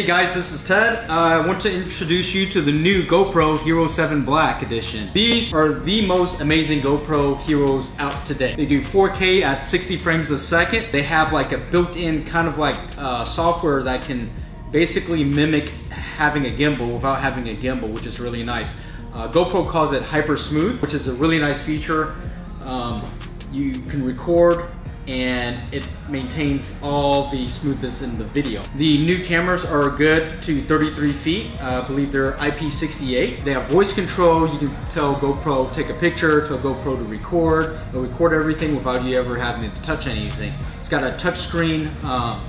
Hey guys, this is Ted. Uh, I want to introduce you to the new GoPro Hero 7 Black Edition. These are the most amazing GoPro Heroes out today. They do 4K at 60 frames a second. They have like a built-in kind of like uh, software that can basically mimic having a gimbal without having a gimbal, which is really nice. Uh, GoPro calls it Hyper Smooth, which is a really nice feature. Um, you can record and it maintains all the smoothness in the video. The new cameras are good to 33 feet. Uh, I believe they're IP68. They have voice control. You can tell GoPro take a picture, tell GoPro to record. It'll record everything without you ever having to touch anything. It's got a touchscreen um,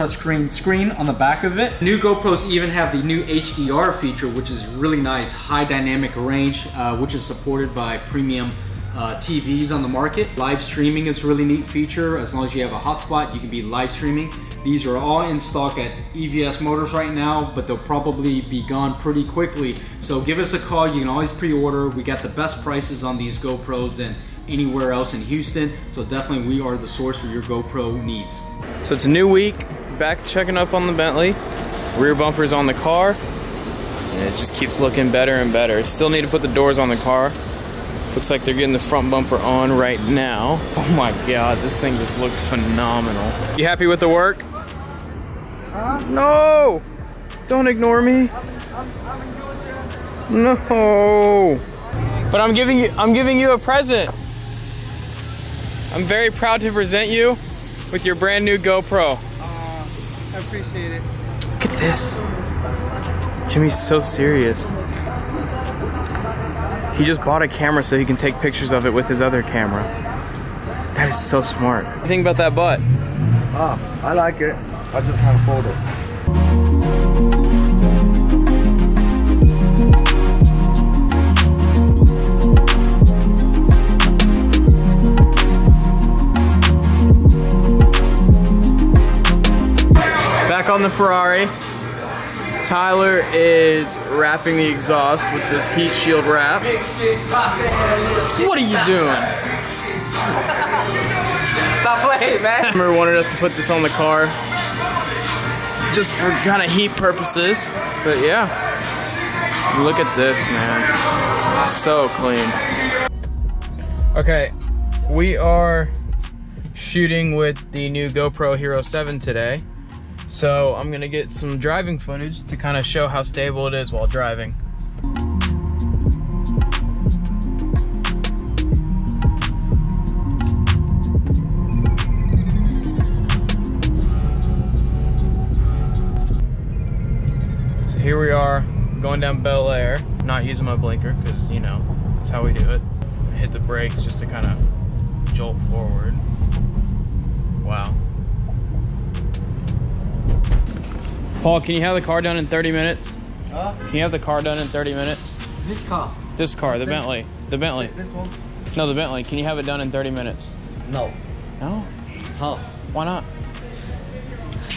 touchscreen screen on the back of it. New GoPros even have the new HDR feature, which is really nice, high dynamic range, uh, which is supported by premium uh, TVs on the market. Live streaming is a really neat feature. As long as you have a hotspot, you can be live streaming. These are all in stock at EVS Motors right now, but they'll probably be gone pretty quickly. So give us a call. You can always pre-order. We got the best prices on these GoPros than anywhere else in Houston. So definitely we are the source for your GoPro needs. So it's a new week, back checking up on the Bentley. Rear bumper's on the car. And it just keeps looking better and better. Still need to put the doors on the car. Looks like they're getting the front bumper on right now. Oh my god, this thing just looks phenomenal. You happy with the work? Huh? No! Don't ignore me. No! But I'm giving you I'm giving you a present. I'm very proud to present you with your brand new GoPro. Uh, I appreciate it. Look at this. Jimmy's so serious. He just bought a camera so he can take pictures of it with his other camera. That is so smart. What do you think about that butt? Ah, I like it. I just can't afford it. Back on the Ferrari. Tyler is wrapping the exhaust with this heat shield wrap. What are you doing? Stop playing, man. Remember wanted us to put this on the car just for kind of heat purposes. But yeah, look at this, man. So clean. Okay, we are shooting with the new GoPro Hero 7 today. So I'm gonna get some driving footage to kind of show how stable it is while driving. So here we are going down Bel Air, not using my blinker because you know, that's how we do it. Hit the brakes just to kind of jolt forward. Wow. Paul, can you have the car done in 30 minutes? Huh? Can you have the car done in 30 minutes? Which car? This car, the Bentley. The Bentley. This one? No, the Bentley. Can you have it done in 30 minutes? No. No? How? Why not?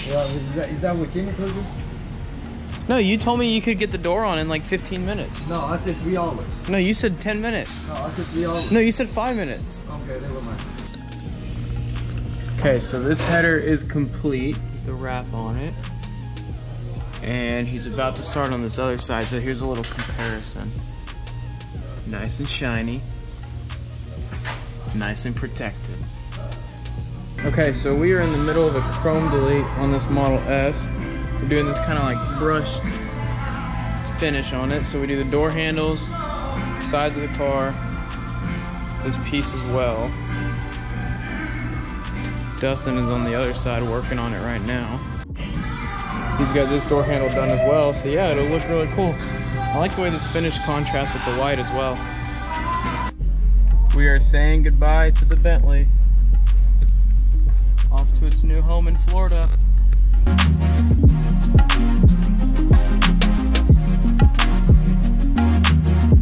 Well, is that, is that what Jimmy told you? No, you told me you could get the door on in like 15 minutes. No, I said three hours. No, you said 10 minutes. No, I said three hours. No, you said 5 minutes. Okay, never mind. Okay, so this header is complete with the wrap on it. And he's about to start on this other side, so here's a little comparison. Nice and shiny. Nice and protected. Okay, so we are in the middle of a chrome delete on this Model S. We're doing this kind of like brushed finish on it. So we do the door handles, sides of the car, this piece as well. Dustin is on the other side working on it right now. He's got this door handle done as well, so yeah, it'll look really cool. I like the way this finish contrasts with the white as well. We are saying goodbye to the Bentley. Off to its new home in Florida.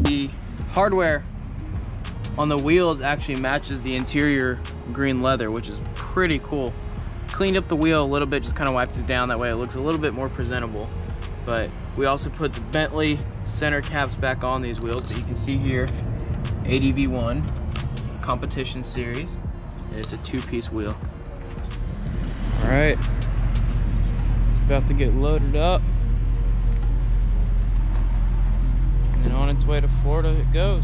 The hardware on the wheels actually matches the interior green leather, which is pretty cool. Cleaned up the wheel a little bit, just kind of wiped it down. That way it looks a little bit more presentable. But we also put the Bentley center caps back on these wheels that you can see here. ADV1 competition series. And it's a two-piece wheel. All right. It's about to get loaded up. And on its way to Florida it goes.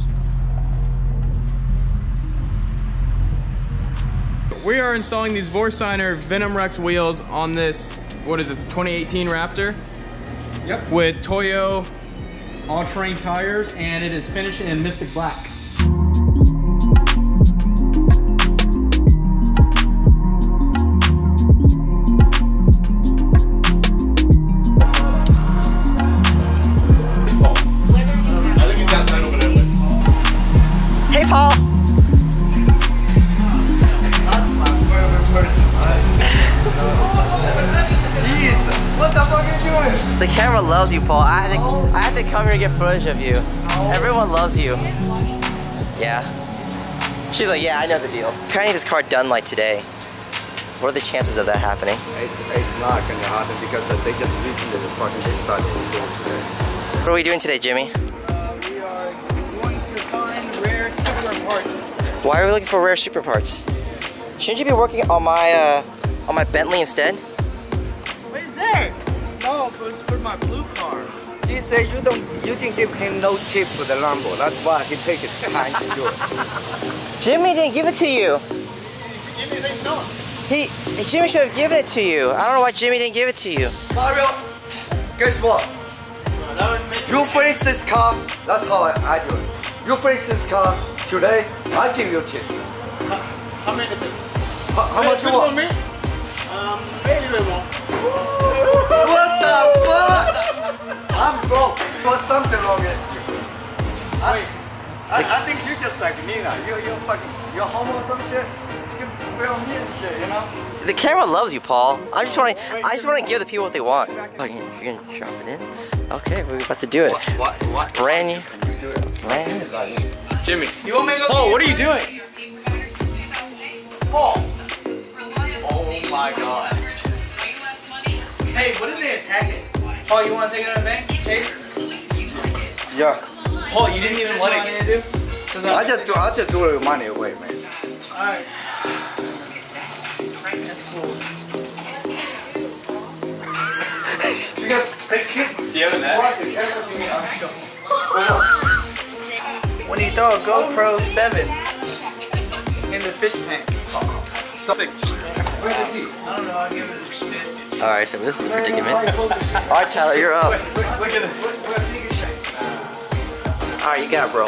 We are installing these Vorsteiner Venom Rex wheels on this, what is this, 2018 Raptor? Yep. With Toyo All-terrain tires, and it is finished in Mystic Black. Hey, Paul. What the fuck are you doing? The camera loves you, Paul. I had to, I had to come here and get footage of you. Everyone loves you. Yeah. She's like, yeah, I know the deal. I need this car done like today. What are the chances of that happening? It's, it's not gonna happen because uh, they just reaching the fucking side and today. What are we doing today, Jimmy? we are going to find rare super parts. Why are we looking for rare super parts? Shouldn't you be working on my uh, on my Bentley instead? What is there? He said you don't, you didn't give him no tip for the Lambo. That's why he take his time to do it. Jimmy didn't give it to you. Give me the no. He Jimmy should have given it to you. I don't know why Jimmy didn't give it to you. Mario, guess what? That would make You finish this car. That's how I, I do it. You finish this car today. I give you a tip. How many of it? How, how much you want? me? Um, maybe they won't. What the fuck? I'm broke. There's something wrong with you. I, I, I think you're just like me now. You're, you're fucking, you're homo or some shit. You can feel me and shit, you know? The camera loves you, Paul. I just want to. I just want to give the people what they want. Oh, you can, you can drop it in. Okay, we're about to do it. What, what? Brand new. Brand new. Jimmy. You want me to go? Paul, what are you doing? Paul. Oh my god. Hey, what are they attacking? Paul, you want to take it out of the bank? Chase? Yeah. Paul, you didn't even let it do? I just do, I just do it money away, man. Alright. That's cool. You guys, take it. Do you have a net? Watch it. Everything When you throw a GoPro 7 in the fish tank. Uh-huh. Something. Where's the key? I don't know, I'll give it a spin. All right, so this is a predicament. All right, Tyler, you're up. Look at this. All right, you got it, bro.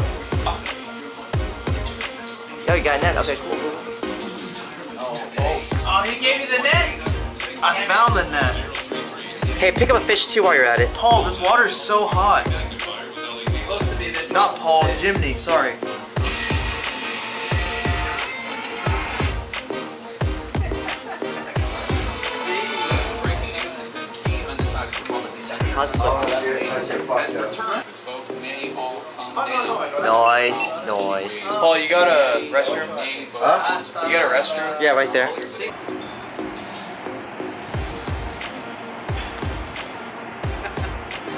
Yo, you got a net. Okay, cool. Oh, he gave you the net? I found the net. Hey, pick up a fish too while you're at it. Paul, this water is so hot. Not Paul, Jimmy, sorry. How's it going? Noise, noise. Paul, you got a restroom? Huh? You got a restroom? Yeah, right there.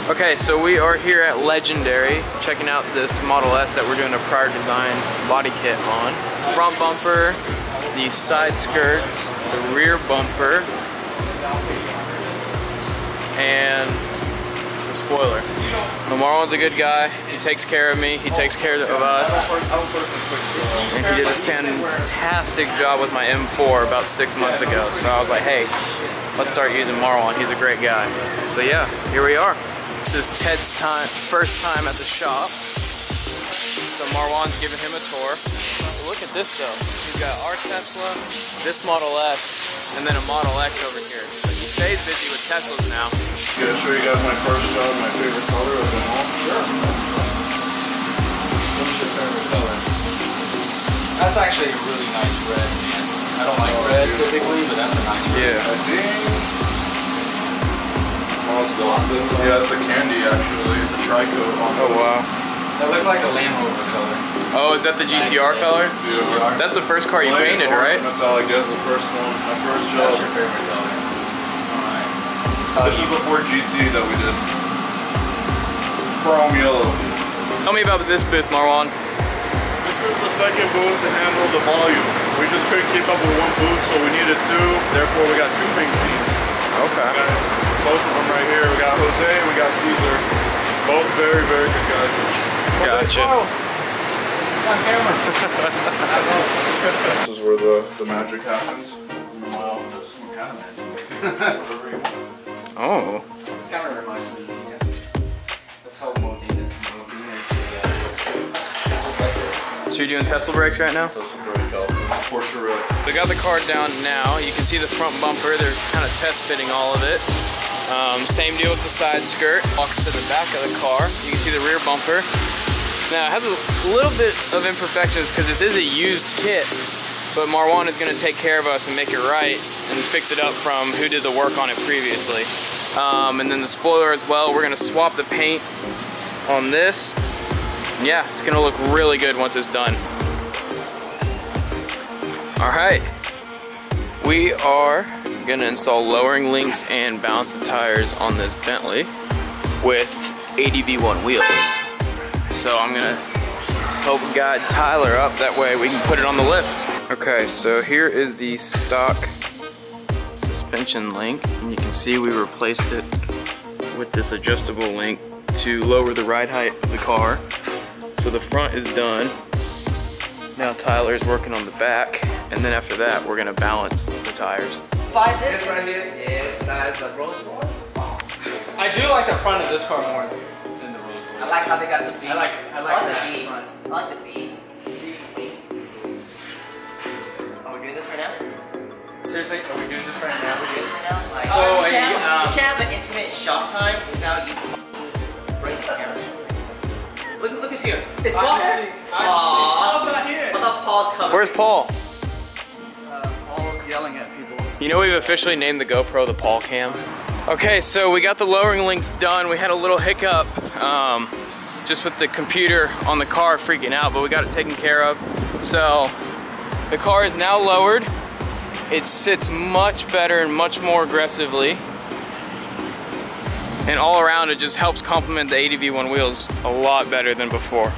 Okay, so we are here at Legendary, checking out this Model S that we're doing a Prior Design body kit on. Front bumper, the side skirts, the rear bumper, and spoiler. But Marwan's a good guy. He takes care of me. He takes care of us. And he did a fantastic job with my M4 about six months ago. So I was like, hey, let's start using Marlon. He's a great guy. So yeah, here we are. This is Ted's time, first time at the shop. So Marwan's giving him a tour. So look at this though. He's got our Tesla, this Model S, and then a Model X over here. So busy with Teslas now. Gonna show you guys my first shot of my favorite color of them all. Sure. What's your favorite color? That's actually a really nice red, man. I don't like oh, red typically, but that's a nice red. Yeah. I think. Yeah, it's a candy actually. It's a tricoat on Oh wow. That looks like a Land Rover color. Oh, is that the GTR color? GTR. That's the first car you Blaze painted, orange right? Metallic. That's the first one. My first That's job. your favorite color. Alright. This is the Ford GT that we did. Chrome yellow. Tell me about this booth, Marwan. This is the second booth to handle the volume. We just couldn't keep up with one booth, so we needed two. Therefore, we got two paint teams. Okay. Okay. both of them right here. We got Jose and we got Caesar. Both very, very good guys. Gotcha. On camera. This is where the, the magic happens. Well, there's some kind of magic. Oh. This kind of reminds me. That's how Modine is. So you're doing Tesla brakes right now? Some great. Porsche. We got the car down now. You can see the front bumper. They're kind of test fitting all of it. Um, same deal with the side skirt. Walk to the back of the car. You can see the rear bumper. Now it has a little bit of imperfections because this is a used kit, but Marwan is going to take care of us and make it right and fix it up from who did the work on it previously. Um, and then the spoiler as well. We're to swap the paint on this. Yeah, it's to look really good once it's done. All right, we are gonna install lowering links and balance the tires on this Bentley with ADV1 wheels. So I'm gonna help guide Tyler up, that way we can put it on the lift. Okay, so here is the stock suspension link, and you can see we replaced it with this adjustable link to lower the ride height of the car. So the front is done. Now Tyler is working on the back, and then after that, we're gonna balance the tires. Buy this. This right here is that is a Rolls Royce. I do like the front of this car more than the Rolls Royce. I like how they got the beats. I like I I like like that the B. front. I like the B. Are we doing this right now? Seriously, are we doing this right now? Can't, you can't have an intimate shop time without you bring the camera. Look, look who's here. It's Paul. I see. I see. Aw. Paul's not here. I thought Paul's coming. Where's Paul? Uh, Paul's yelling at people. You know we've officially named the GoPro the Paul Cam. Okay, so we got the lowering links done. We had a little hiccup um, just with the computer on the car freaking out, but we got it taken care of. So the car is now lowered. It sits much better and much more aggressively. And all around it just helps complement the ADV1 wheels a lot better than before.